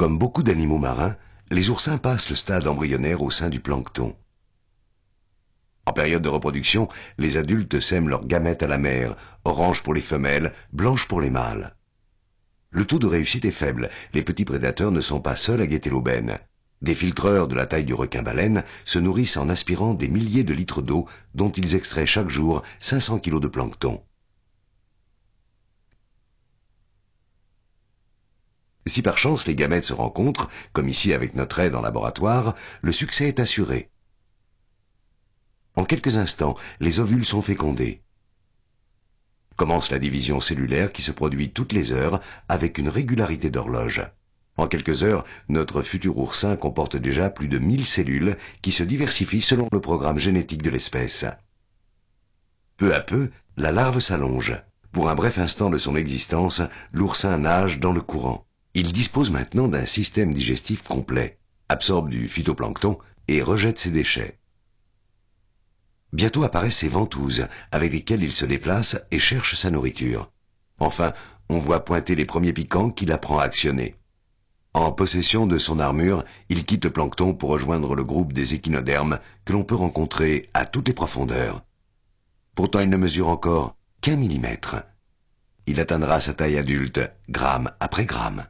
Comme beaucoup d'animaux marins, les oursins passent le stade embryonnaire au sein du plancton. En période de reproduction, les adultes sèment leurs gamètes à la mer, orange pour les femelles, blanche pour les mâles. Le taux de réussite est faible, les petits prédateurs ne sont pas seuls à guetter l'aubaine. Des filtreurs de la taille du requin-baleine se nourrissent en aspirant des milliers de litres d'eau dont ils extraient chaque jour 500 kg de plancton. Si par chance les gamètes se rencontrent, comme ici avec notre aide en laboratoire, le succès est assuré. En quelques instants, les ovules sont fécondés. Commence la division cellulaire qui se produit toutes les heures avec une régularité d'horloge. En quelques heures, notre futur oursin comporte déjà plus de 1000 cellules qui se diversifient selon le programme génétique de l'espèce. Peu à peu, la larve s'allonge. Pour un bref instant de son existence, l'oursin nage dans le courant. Il dispose maintenant d'un système digestif complet, absorbe du phytoplancton et rejette ses déchets. Bientôt apparaissent ses ventouses, avec lesquelles il se déplace et cherche sa nourriture. Enfin, on voit pointer les premiers piquants qu'il apprend à actionner. En possession de son armure, il quitte le plancton pour rejoindre le groupe des échinodermes que l'on peut rencontrer à toutes les profondeurs. Pourtant il ne mesure encore qu'un millimètre. Il atteindra sa taille adulte, gramme après gramme.